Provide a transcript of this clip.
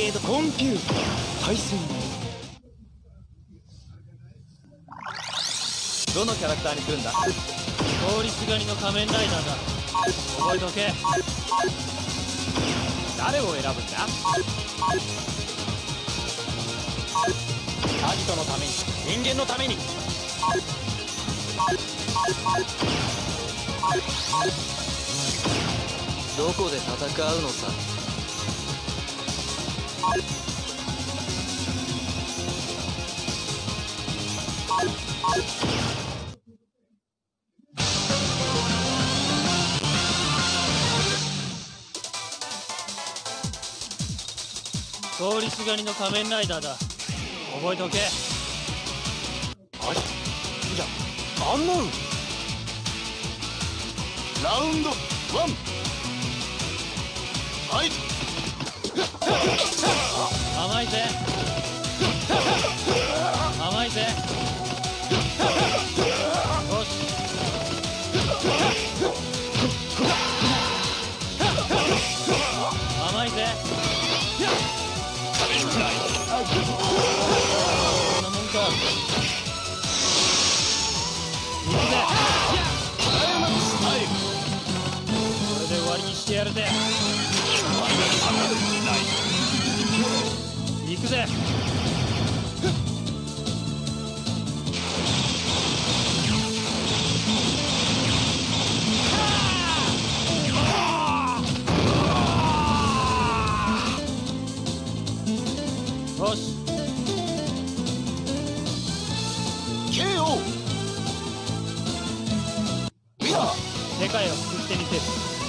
ケードコンピューター対戦どのキャラクターにするんだ？通りすがりの仮面ライダーだ。覚えとけ。誰を選ぶんだ？アギトのために。人間のために。どこで戦うのさ？通りすがりの仮面ライダーだ。覚えておけ。あれ？じゃアンノウンラウンドワン。ファイト甘いぜよし。甘いこんなもんか行くぜこれで終わりにしてやるぜ行くぜ。よし。KO を救ってみせる